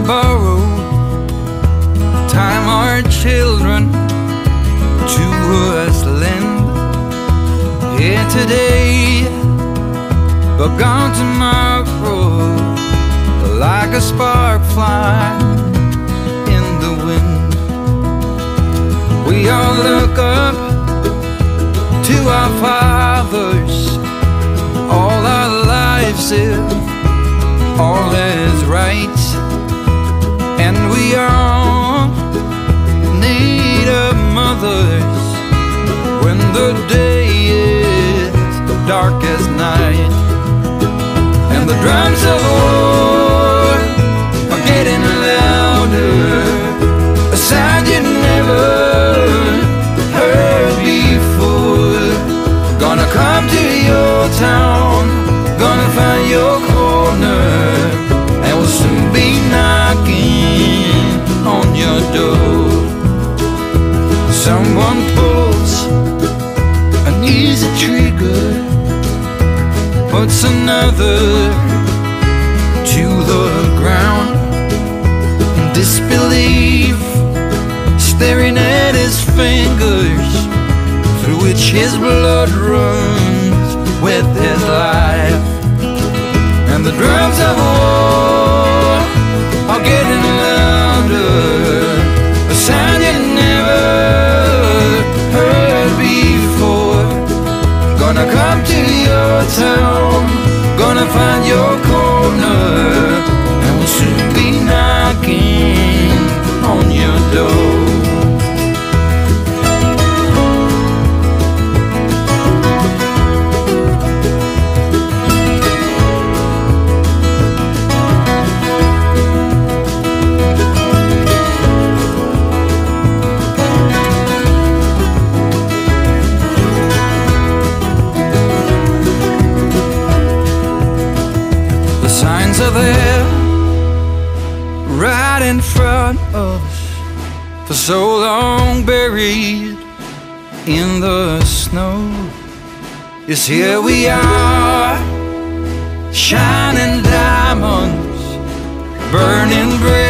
borrow time our children to us lend. Here today but gone tomorrow like a spark fly in the wind. We all look up to our fathers. All our lives if all is right drums of war are getting louder. A sound you never heard before. Gonna come to your town gonna find your corner and we'll soon be knocking on your door. Someone pulls puts another to the ground. In disbelief staring at his fingers through which his blood runs gonna come to your town. Gonna find your corner right in front of us for so long buried in the snow. Yes, here we are, shining diamonds, burning bridges